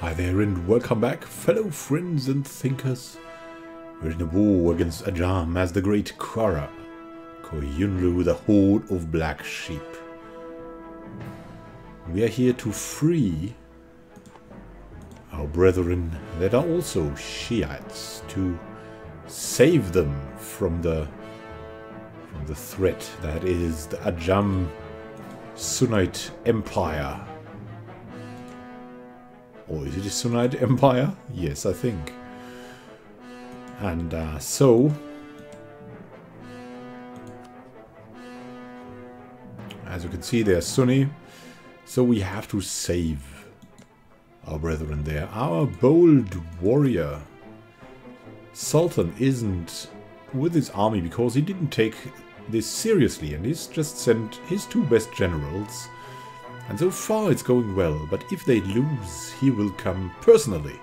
Hi there and welcome back, fellow friends and thinkers. We're in a war against Ajam as the great Qara, Qoyunlu, the horde of black sheep. We are here to free our brethren that are also Shiites, to save them from the from the threat that is the Ajam Sunnite Empire. Or is it a Sunnite Empire? Yes, I think. And uh, so... As you can see, they're Sunni. So we have to save our brethren there. Our bold warrior, Sultan, isn't with his army because he didn't take this seriously and he's just sent his two best generals. And so far it's going well, but if they lose, he will come personally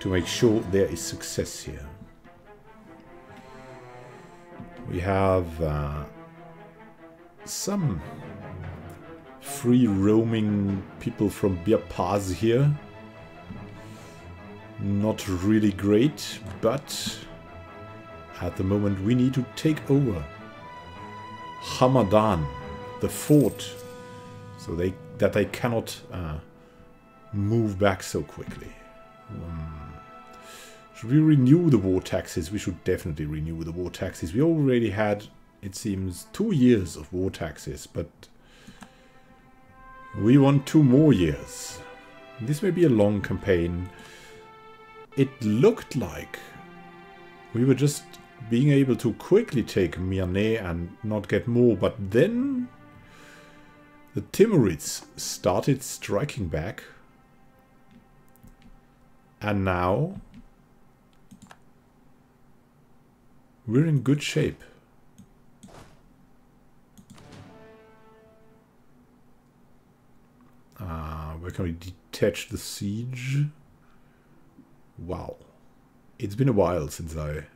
to make sure there is success here. We have uh, some free roaming people from Biapas here. Not really great, but at the moment we need to take over Hamadan, the fort, so they that they cannot uh, move back so quickly. Um, should we renew the war taxes? We should definitely renew the war taxes. We already had, it seems, two years of war taxes, but we want two more years. This may be a long campaign. It looked like we were just being able to quickly take Mianeh and not get more, but then the Timurids started striking back. And now we're in good shape. Uh, where can we detach the siege? Wow. It's been a while since I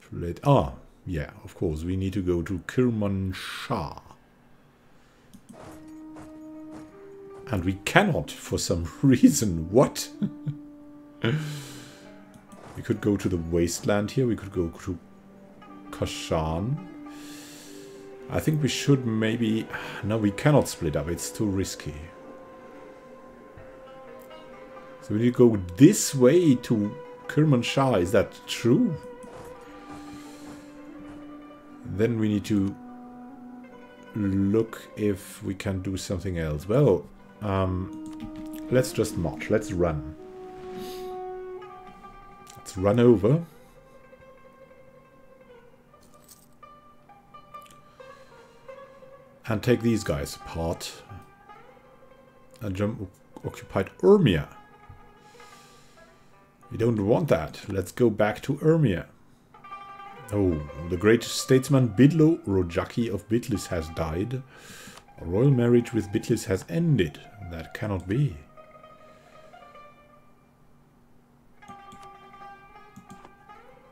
played. Ah, yeah, of course, we need to go to Kermanshah. And we cannot for some reason. What? we could go to the wasteland here. We could go to Kashan. I think we should maybe... No, we cannot split up. It's too risky. So we need to go this way to Kermanshah. Is that true? Then we need to look if we can do something else. Well, um, let's just march. Let's run. Let's run over. And take these guys apart. And jump occupied Urmia. We don't want that. Let's go back to Urmia. Oh, the great statesman Bidlo Rojaki of Bitlis has died. A royal marriage with Bitlis has ended. That cannot be.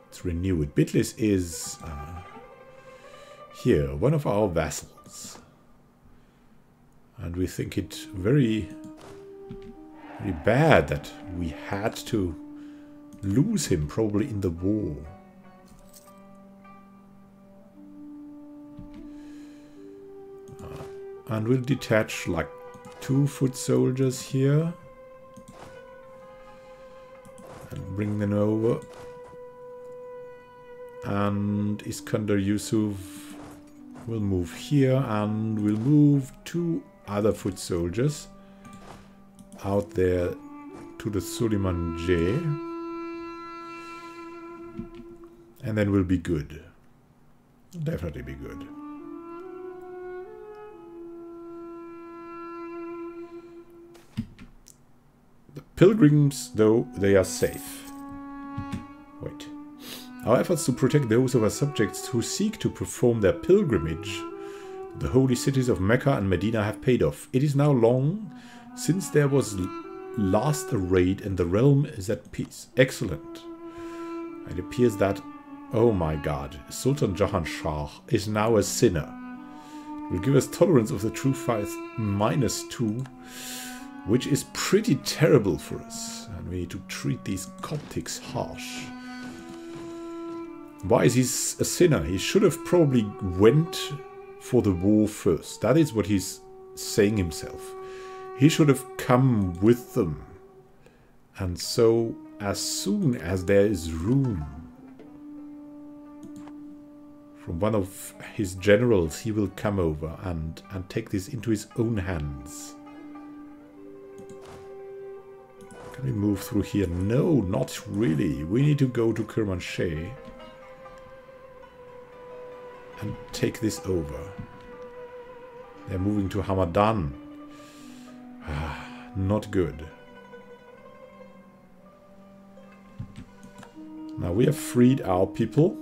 Let's renew it. Bitlis is uh, here, one of our vassals. And we think it very, very bad that we had to lose him probably in the war. And we'll detach like two foot soldiers here. And bring them over. And Iskandar Yusuf will move here and we'll move two other foot soldiers out there to the Suleiman J. And then we'll be good. Definitely be good. Pilgrims, though, they are safe. Wait. Our efforts to protect those of our subjects who seek to perform their pilgrimage the holy cities of Mecca and Medina have paid off. It is now long since there was last a raid and the realm is at peace. Excellent. It appears that, oh my god, Sultan Jahan Shah is now a sinner. It Will give us tolerance of the true faith minus 2, which is pretty terrible for us. And we need to treat these Coptics harsh. Why is he a sinner? He should have probably went for the war first. That is what he's saying himself. He should have come with them. And so, as soon as there is room from one of his generals, he will come over and, and take this into his own hands. Can we move through here? No, not really. We need to go to Kermanshah and take this over. They're moving to Hamadan. Ah, not good. Now we have freed our people.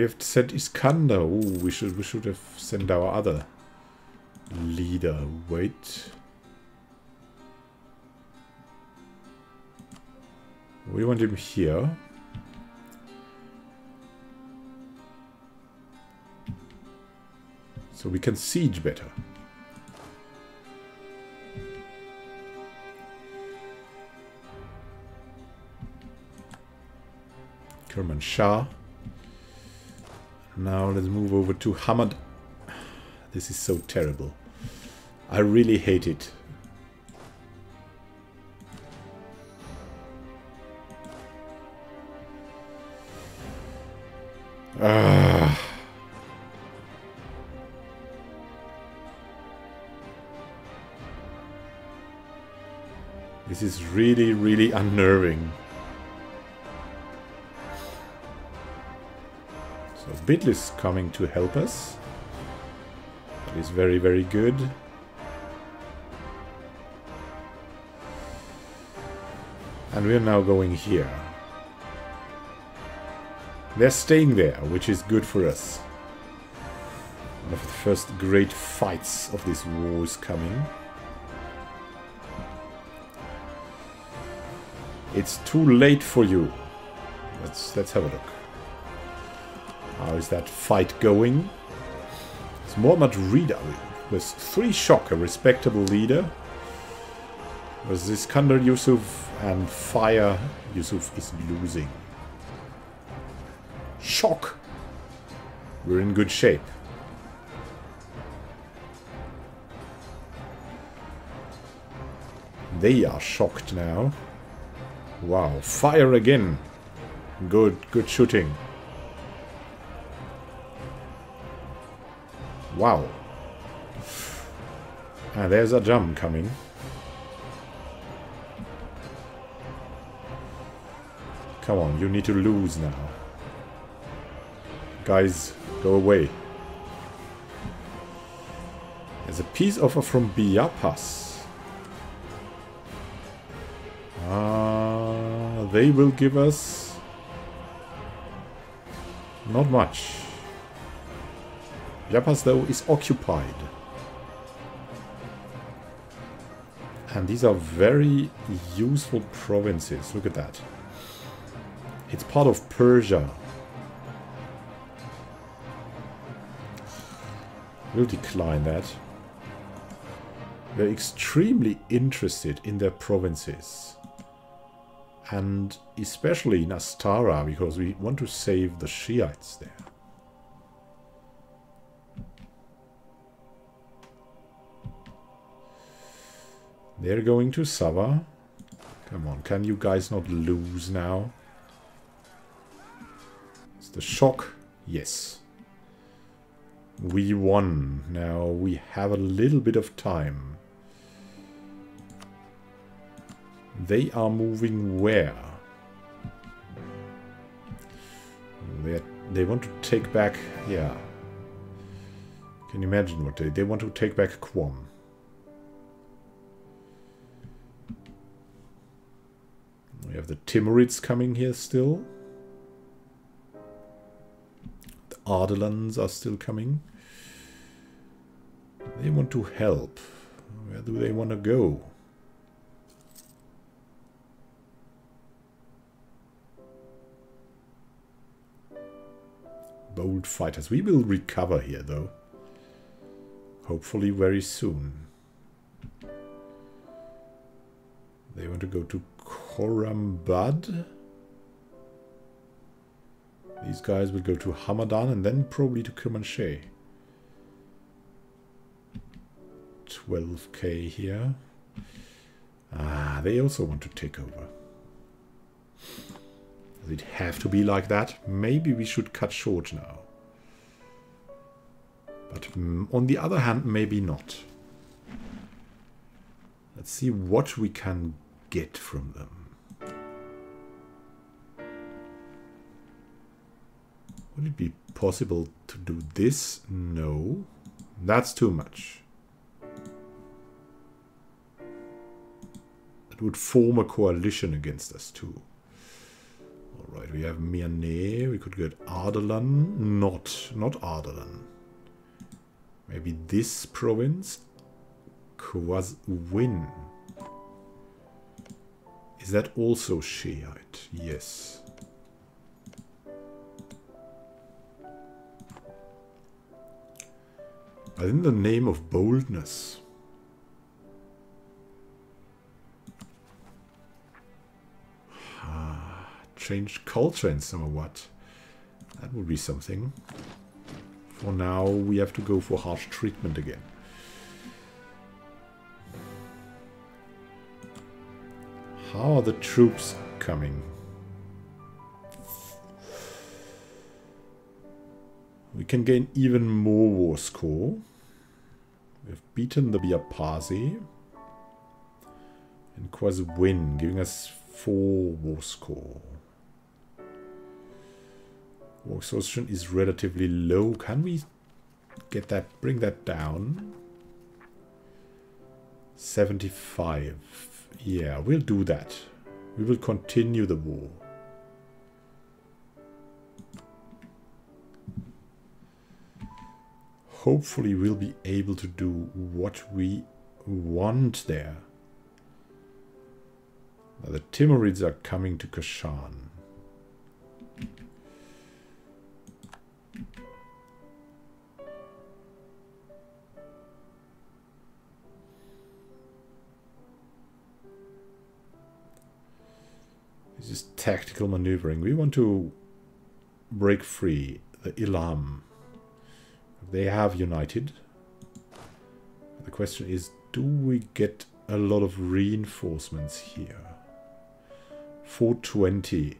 We have sent Iskander. Oh, we should we should have sent our other leader. Wait. We want him here. So we can siege better. Kermanshah. Now let's move over to Hamad. This is so terrible. I really hate it. Ah. This is really, really unnerving. Bitlis coming to help us. That is very, very good. And we're now going here. They're staying there, which is good for us. One of the first great fights of this war is coming. It's too late for you. Let's let's have a look. How is that fight going? It's more Muhammad Rida with three shock, a respectable leader. Was Iskander Yusuf and Fire Yusuf is losing. Shock! We're in good shape. They are shocked now. Wow, fire again. Good, good shooting. Wow. Ah, there's a jump coming. Come on, you need to lose now. Guys, go away. There's a peace offer from Biapas. Ah, they will give us... Not much. Japas, though, is occupied. And these are very useful provinces. Look at that. It's part of Persia. We'll decline that. They're extremely interested in their provinces. And especially in Astara, because we want to save the Shiites there. They're going to Sava. Come on, can you guys not lose now? It's the shock. Yes. We won. Now we have a little bit of time. They are moving where? They they want to take back. Yeah. Can you imagine what they they want to take back Qom? The Timurids coming here still. The Ardalans are still coming. They want to help. Where do they want to go? Bold fighters. We will recover here, though. Hopefully very soon. They want to go to Khorramshahr. These guys will go to Hamadan and then probably to Kermanshah. 12k here. Ah, they also want to take over. Does it have to be like that? Maybe we should cut short now. But mm, on the other hand, maybe not. Let's see what we can get from them. Would it be possible to do this? No. That's too much. It would form a coalition against us too. Alright, we have Mianeh. We could get Ardalan. Not, not Ardalan. Maybe this province? Qazwin. Is that also Shiite? Yes. But in the name of boldness. Ah, change culture in somewhat. That would be something. For now, we have to go for harsh treatment again. How are the troops coming? Can gain even more war score. We've beaten the Biapazi. And Qazwin, giving us 4 war score. War exhaustion is relatively low. Can we get that, bring that down? 75. Yeah, we'll do that. We will continue the war. Hopefully we'll be able to do what we want there. Now the Timurids are coming to Kashan. This is tactical maneuvering. We want to break free the Ilam. They have united. The question is, do we get a lot of reinforcements here? 420.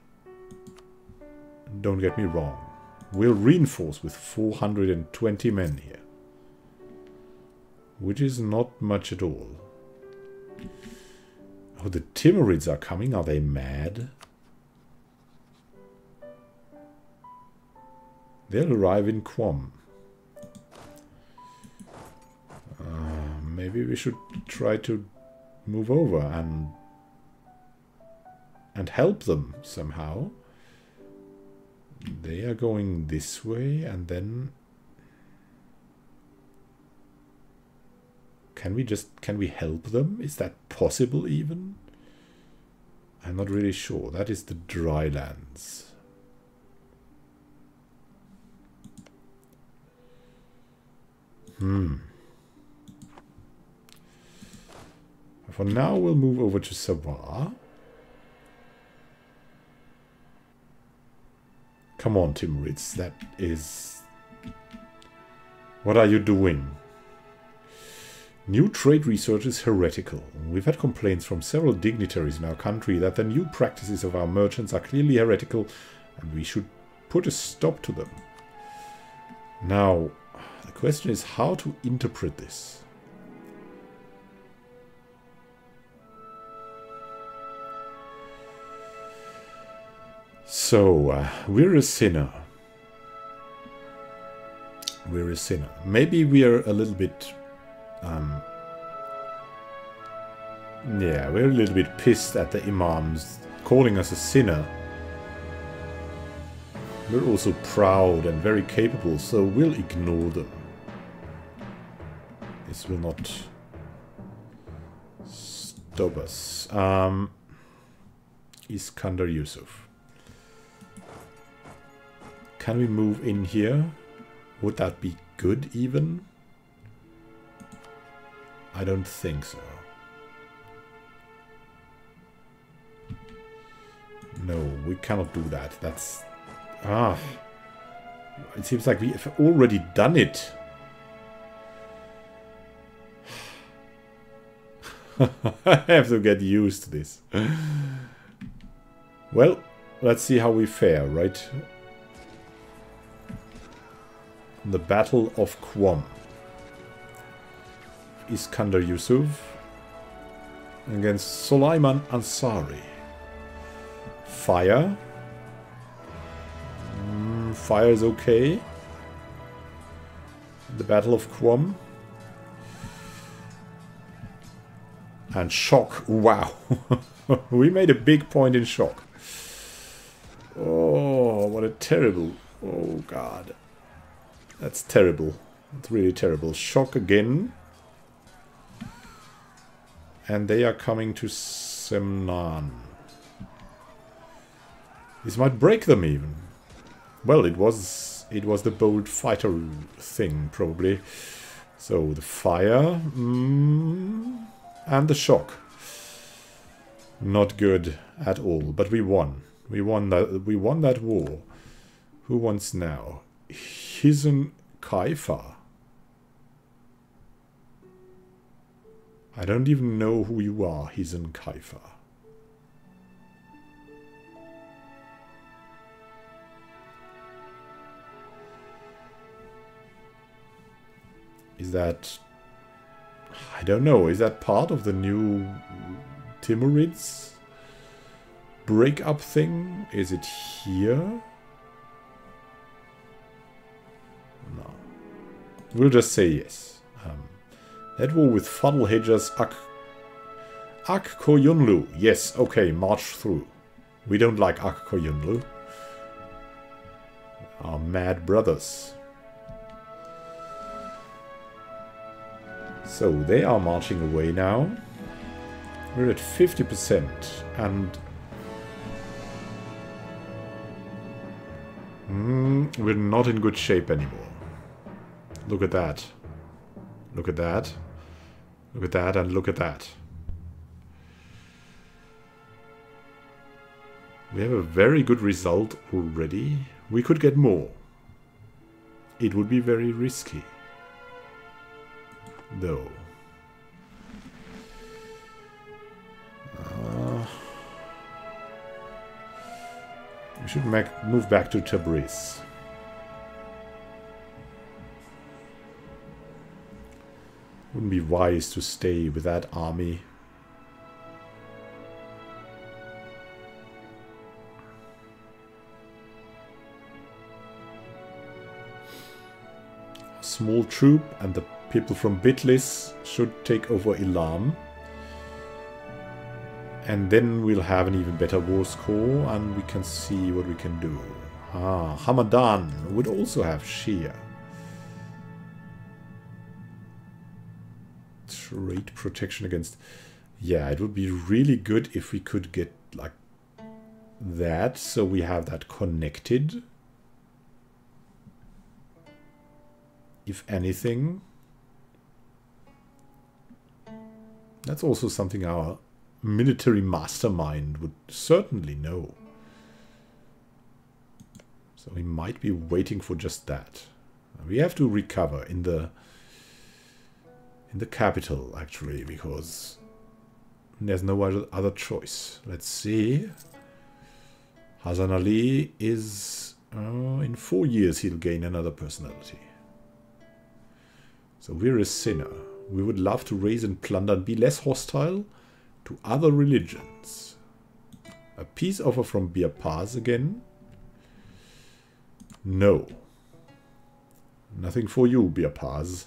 Don't get me wrong. We'll reinforce with 420 men here. Which is not much at all. Oh, the Timurids are coming. Are they mad? They'll arrive in Qom. Maybe we should try to move over and and help them somehow. They are going this way and then Can we just, can we help them? Is that possible even? I'm not really sure. That is the drylands. Hmm. For now, we'll move over to Sabah. Come on, Timurids. That is... What are you doing? New trade research is heretical. We've had complaints from several dignitaries in our country that the new practices of our merchants are clearly heretical and we should put a stop to them. Now, the question is how to interpret this. So, uh, we're a sinner. We're a sinner. Maybe we're a little bit um, yeah, we're a little bit pissed at the imams calling us a sinner. We're also proud and very capable, so we'll ignore them. This will not stop us. Um, Iskandar Yusuf. Can we move in here? Would that be good even? I don't think so. No, we cannot do that. That's... Ah. It seems like we have already done it. I have to get used to this. well, let's see how we fare, right? The Battle of Qom. Iskandar Yusuf against Sulaiman Ansari. Fire. Mm, fire is okay. The Battle of Qom. And shock. Wow. we made a big point in shock. Oh, what a terrible... Oh, God. That's terrible. It's really terrible. Shock again. And they are coming to Semnan. This might break them even. Well, it was it was the bold fighter thing, probably. So the fire mm, and the shock. Not good at all, but we won. We won that. We won that war. Who wants now? Hisn Kayfa. I don't even know who you are, Hisn Kayfa. Is that... I don't know. Is that part of the new Timurids breakup thing? Is it here? We'll just say yes. Um, that war with Fuddle Hedgers Ak... Ak Koyunlu. Yes, okay, march through. We don't like Ak Koyunlu. Our mad brothers. So they are marching away now. We're at 50% and mm, we're not in good shape anymore. Look at that. Look at that. Look at that and look at that. We have a very good result already. We could get more. It would be very risky though. Uh, we should make, move back to Tabriz. Wouldn't be wise to stay with that army. A small troop and the people from Bitlis should take over Ilam. And then we'll have an even better war score and we can see what we can do. Ah, Hamadan would also have Shia. Trade protection against... Yeah, it would be really good if we could get like that, so we have that connected. If anything. That's also something our military mastermind would certainly know. So we might be waiting for just that. We have to recover in the in the capital actually because there's no other choice. Let's see. Hasan Ali is uh, in four years he'll gain another personality. So we're a sinner. We would love to raise and plunder and be less hostile to other religions. A peace offer from Biapas again? No. Nothing for you, Biapas.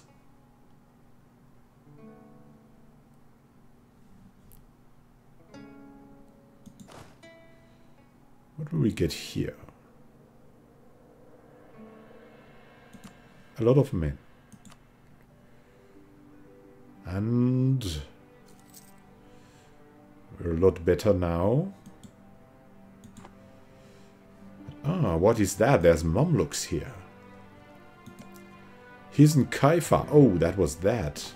What do we get here? a lot of men. And we're a lot better now. Ah, what is that? There's Mamluks here. Hisn Kayfa. Oh, that was that.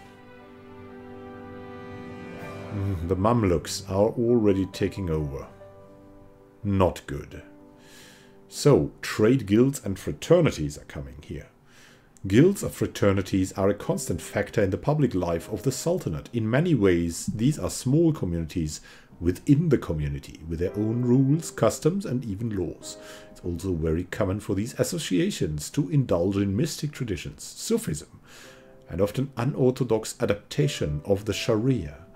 Mm, the Mamluks are already taking over. Not good. So, trade guilds and fraternities are coming here. Guilds or fraternities are a constant factor in the public life of the Sultanate. In many ways, these are small communities within the community, with their own rules, customs, and even laws. It's also very common for these associations to indulge in mystic traditions, Sufism, and often unorthodox adaptation of the Sharia.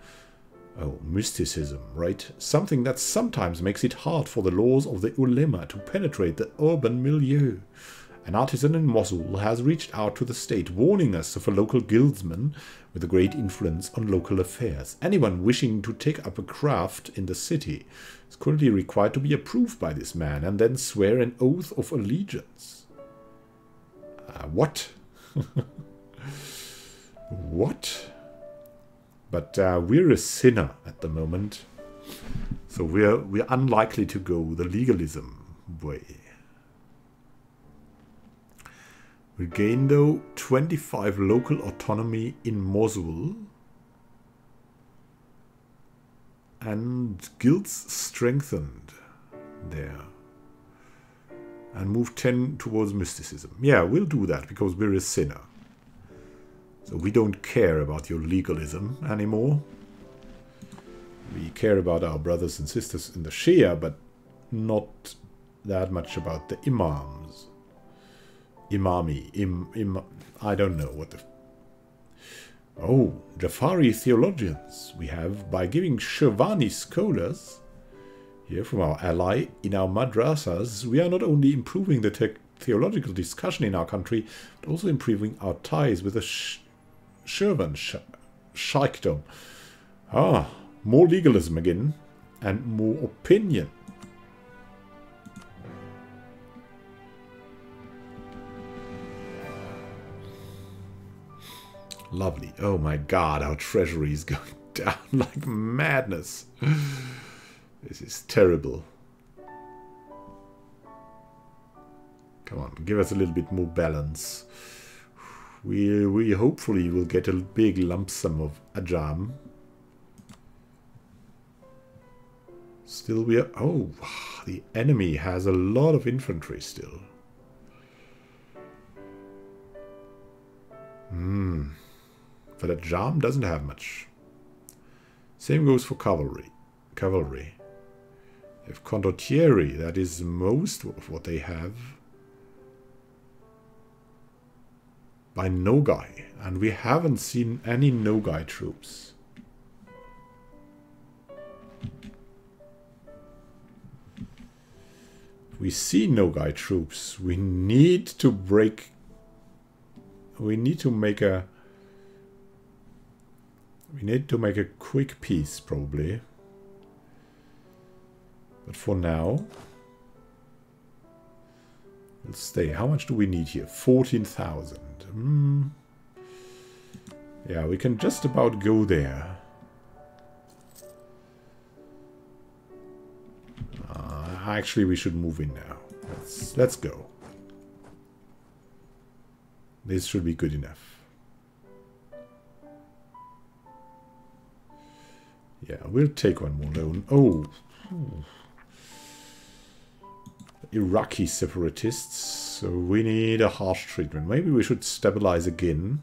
Oh, mysticism, right? Something that sometimes makes it hard for the laws of the ulema to penetrate the urban milieu. An artisan in Mosul has reached out to the state, warning us of a local guildsman with a great influence on local affairs. Anyone wishing to take up a craft in the city is currently required to be approved by this man and then swear an oath of allegiance. Uh, what? what? But uh, we're a sinner at the moment, so we're we're unlikely to go the legalism way. We gain though 25 local autonomy in Mosul and guilds strengthened there and move 10 towards mysticism. Yeah, we'll do that because we're a sinner. So we don't care about your legalism anymore. We care about our brothers and sisters in the Shia, but not that much about the Imams imami, im, im, I don't know what the... Oh, Jafari theologians we have by giving Shirvani scholars here from our ally in our madrasas, we are not only improving the theological discussion in our country, but also improving our ties with the sh Shirvan sh. Ah, more legalism again, and more opinion. Lovely. Oh my god, our treasury is going down like madness. This is terrible. Come on, give us a little bit more balance. We, we hopefully will get a big lump sum of Ajam. Still we are... Oh, the enemy has a lot of infantry still. Hmm. But Ajam doesn't have much. Same goes for cavalry. Cavalry. If condottieri, that is most of what they have. By Nogai. And we haven't seen any Nogai troops. we see Nogai troops, we need to break... We need to make a we need to make a quick peace, probably. But for now, we'll stay. How much do we need here? 14,000. Mm. Yeah, we can just about go there. Uh, actually, we should move in now. Let's, let's go. This should be good enough. Yeah, we'll take one more loan. Oh. Iraqi separatists. So we need a harsh treatment. Maybe we should stabilize again.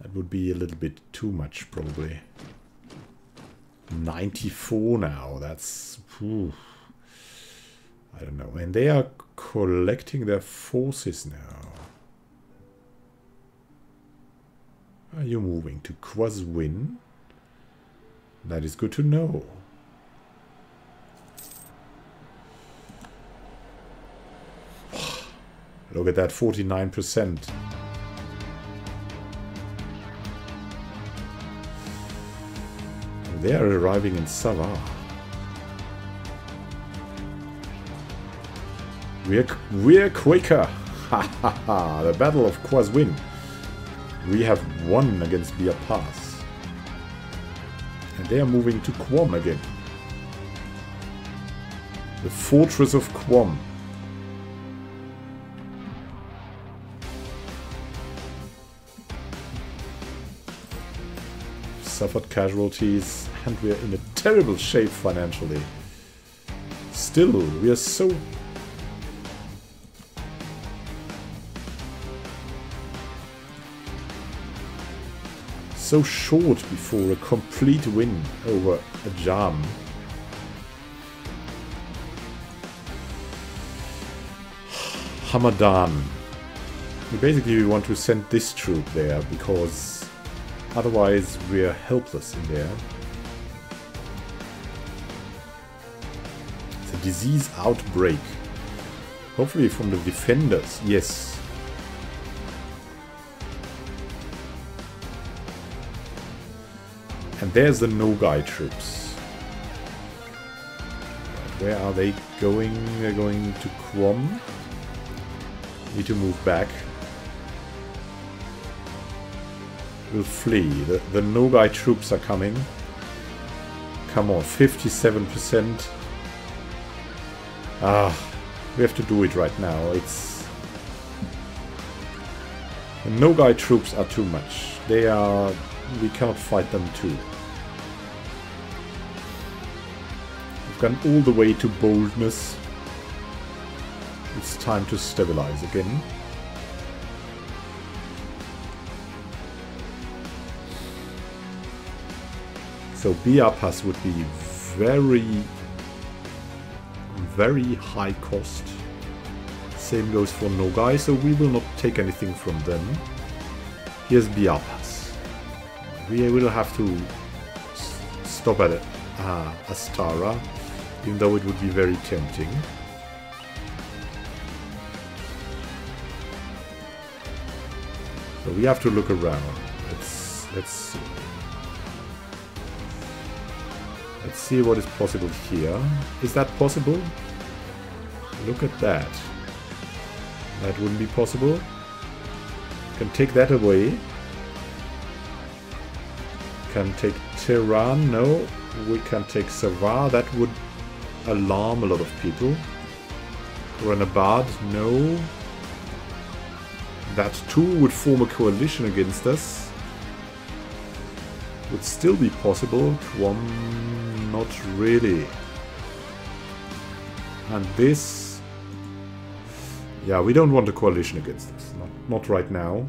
That would be a little bit too much, probably. 94 now. That's... Whew. I don't know. And they are collecting their forces now. Are you moving to Qazwin? That is good to know. Look at that, 49%. They are arriving in Savar. We're, we're quicker. Ha ha ha. The Battle of Qazwin. We have won against Bia Pass. And they are moving to Qom again. The Fortress of Qom. Suffered casualties and we are in a terrible shape financially. Still, we are so so short before a complete win over Ajam. Hamadan. Basically, we want to send this troop there because otherwise we're helpless in there. A disease outbreak. Hopefully from the defenders, yes. And there's the Nogai troops. Where are they going? They're going to Qom. Need to move back. We'll flee. The, the Nogai troops are coming. Come on, 57%. Ah, we have to do it right now. It's... The Nogai troops are too much. They are... We cannot fight them too. We've gone all the way to boldness. It's time to stabilize again. So Biapas would be very, very high cost. Same goes for Nogai, so we will not take anything from them. Here's Biapas. We will have to stop at uh, Astara, even though it would be very tempting. So we have to look around. Let's let's see. Let's see what is possible here. Is that possible? Look at that. That wouldn't be possible. Can take that away. Can take Tehran. No. We can take Savar. That would alarm a lot of people. Ranabad. No. That too would form a coalition against us. Would still be possible. Qom, not really. And this... Yeah, we don't want a coalition against us. Not, not right now.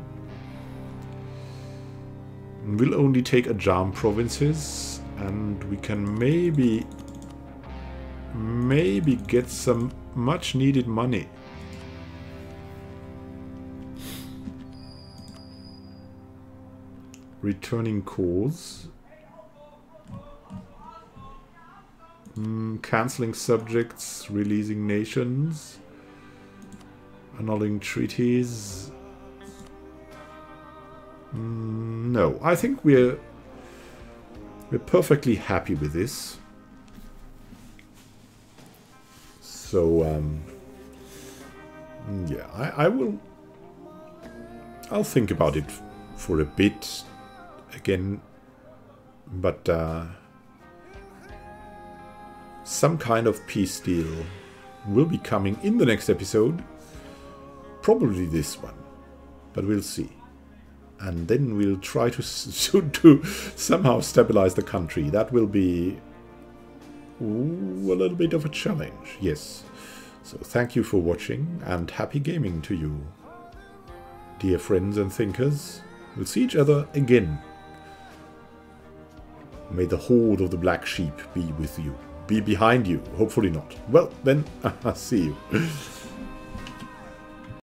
We'll only take Ajam provinces. And we can maybe... Maybe get some much needed money. Returning calls. Mm, cancelling subjects, releasing nations, annulling treaties. Mm, no, I think we're we're perfectly happy with this. So um, yeah, I, I will. I'll think about it for a bit again, but uh, some kind of peace deal will be coming in the next episode. Probably this one, but we'll see. And then we'll try to, to, somehow stabilize the country. That will be ooh, a little bit of a challenge, yes. So thank you for watching and happy gaming to you. Dear friends and thinkers, we'll see each other again May the horde of the black sheep be with you. Be behind you. Hopefully not. Well, then, see you.